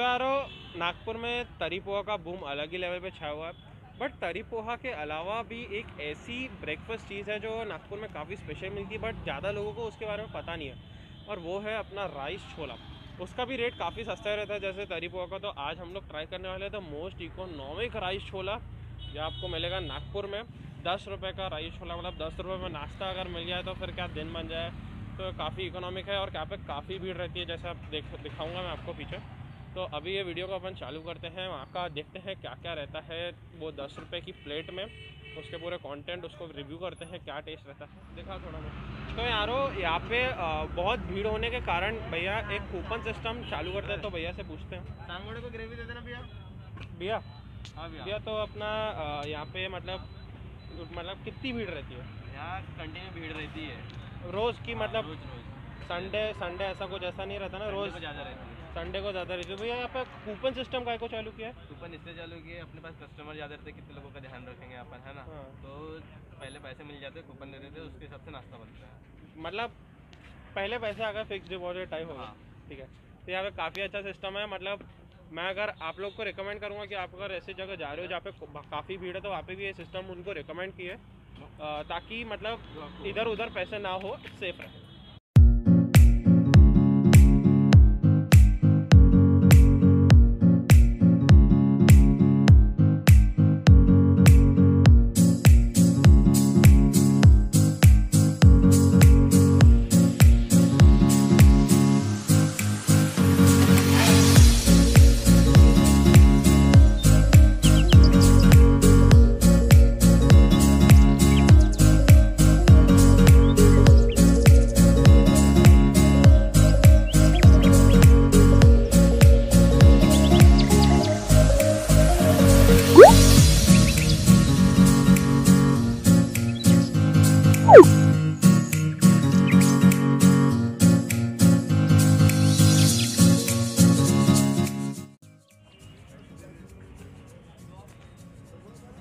तो यारो नागपुर में तरी पोहा का बूम अलग ही लेवल पे छाया हुआ है। बट तरी पोहा के अलावा भी एक ऐसी ब्रेकफास्ट चीज़ है जो नागपुर में काफ़ी स्पेशल मिलती है बट ज़्यादा लोगों को उसके बारे में पता नहीं है। और वो है अपना राइस छोला। उसका भी रेट काफ़ी सस्ता रहता है, जैसे तरी पोहा का। तो आज हम लोग ट्राई करने वाले तो मोस्ट इकोनॉमिक राइस छोला, जो आपको मिलेगा नागपुर में। दस रुपये का राइस छोला मतलब दस रुपये में नाश्ता अगर मिल जाए तो फिर क्या दिन बन जाए? तो काफ़ी इकोनॉमिक है और यहाँ पे काफ़ी भीड़ रहती है, जैसे आप देख, दिखाऊँगा मैं आपको पीछे। तो अभी ये वीडियो को अपन चालू करते हैं वहाँ का देखते हैं क्या क्या रहता है वो दस रुपये की प्लेट में उसके पूरे कंटेंट उसको रिव्यू करते हैं क्या टेस्ट रहता है। देखा थोड़ा बहुत। तो यारो यहाँ पे बहुत भीड़ होने के कारण भैया एक कूपन सिस्टम चालू करते हैं तो भैया से पूछते हैं। सांगोड़े को ग्रेवी दे देना भैया। भैया हाँ भैया। तो अपना यहाँ पे मतलब मतलब कितनी भीड़ रहती है? यहाँ कंटिन्यू भीड़ रहती है। रोज़ की मतलब रोज रोज। संडे संडे ऐसा कुछ ऐसा नहीं रहता ना रोज। रोज़ ज़्यादा रहती है। संडे को ज़्यादा रहती भैया यहाँ पे कूपन सिस्टम का को चालू किया है? कूपन इससे चालू किए अपने पास कस्टमर ज़्यादा रहते हैं, कितने लोगों का ध्यान रखेंगे अपन है ना? हाँ। तो पहले पैसे मिल जाते कूपन दे देते उसके हिसाब से नाश्ता बनता है। मतलब पहले पैसे अगर फिक्स डिपॉजिट टाइप होगा हाँ। ठीक है? तो यहाँ पे काफ़ी अच्छा सिस्टम है। मतलब मैं अगर आप लोग को रिकमेंड करूँगा कि आप अगर ऐसी जगह जा रहे हो जहाँ पे काफ़ी भीड़ है तो वहाँ पे भी ये सिस्टम उनको रिकमेंड किए ताकि मतलब इधर उधर पैसे ना हो सेफ़ रहे।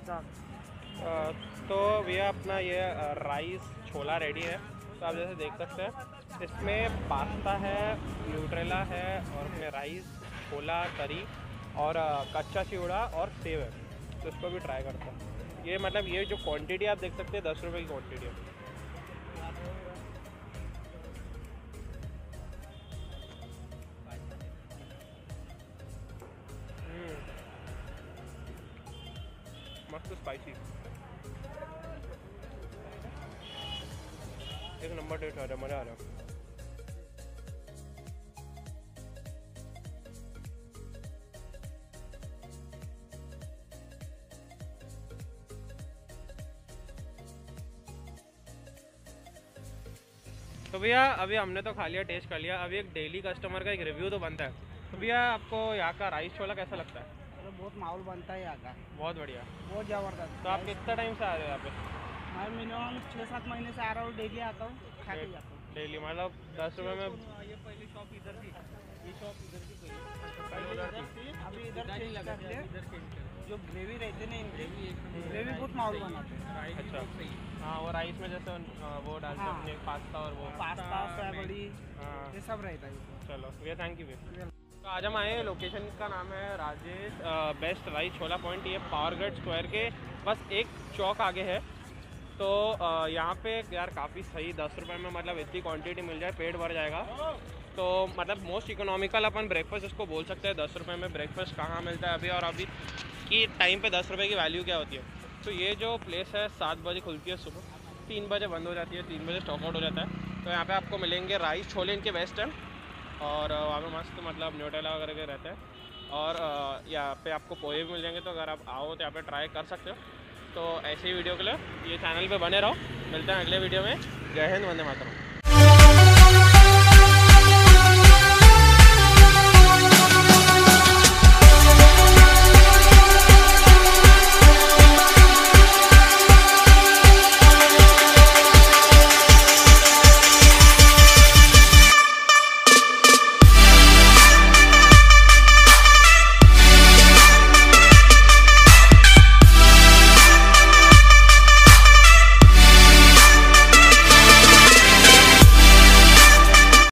अ, तो भैया अपना ये राइस छोला रेडी है। तो आप जैसे देख सकते हैं इसमें पास्ता है न्यूट्रेला है और उसमें राइस छोला करी और कच्चा चिवड़ा और सेव है। तो इसको भी ट्राई करते हैं। ये मतलब ये जो क्वांटिटी आप देख सकते हैं दस रुपये की क्वांटिटी है। मस्त स्पाइसी एक नंबर टेस्ट आ रहा है, मज़ा आ रहा है। तो भैया, अभी हमने तो खा लिया टेस्ट कर लिया। अभी एक डेली कस्टमर का एक रिव्यू तो बनता है। तो भैया, आपको यहाँ का राइस छोला कैसा लगता है? बहुत माहौल बनता है यहाँ का। बहुत बढ़िया। बहुत ज़बरदस्त। तो आप कितना टाइम से आ रहे हो यहाँ पे? मैं मिनिमम छः सात महीने से आ रहा हूँ डेली आता हूँ खा के जाता हूँ। डेली मतलब दस रुपये में ये पहली शॉप इधर थी ये शॉप इधर की पहले। थी। अभी इधर चेंज कर दिया जो ग्रेवी रहते ना इनकी ग्रेवी बहुत माहौल बनाते हैं। अच्छा। हाँ। वो राइस में जैसे वो डालते हैं हाँ। पास्ता और वो पास्ता हाँ ये सब रहता है। चलो भैया थैंक यू भैया। तो आज हम आए लोकेशन का नाम है Rajesh best rice chhola point, ये पावर स्क्वायर के बस एक चौक आगे है। तो यहाँ पे यार काफ़ी सही, दस रुपये में मतलब इतनी क्वांटिटी मिल जाए, पेट भर जाएगा। तो मतलब मोस्ट इकोनॉमिकल अपन ब्रेकफास्ट इसको बोल सकते हैं, दस रुपये में ब्रेकफास्ट कहाँ मिलता है अभी और अभी की टाइम पे दस रुपये की वैल्यू क्या होती है। तो ये जो प्लेस है, सात बजे खुलती है सुबह, तीन बजे बंद हो जाती है, तीन बजे स्टॉक आउट हो जाता है। तो यहाँ पे आपको मिलेंगे राइस छोले, इनके बेस्ट हैं। और वहाँ पे मस्त मतलब न्यूटेला वगैरह के रहते हैं। और यहाँ पे आपको पोहे भी मिल जाएँगे तो अगर आप आओ तो यहाँ पे ट्राई कर सकते हो। तो ऐसे ही वीडियो के लिए ये चैनल पे बने रहो। मिलते हैं अगले वीडियो में। जय हिंद, वंदे मातरम।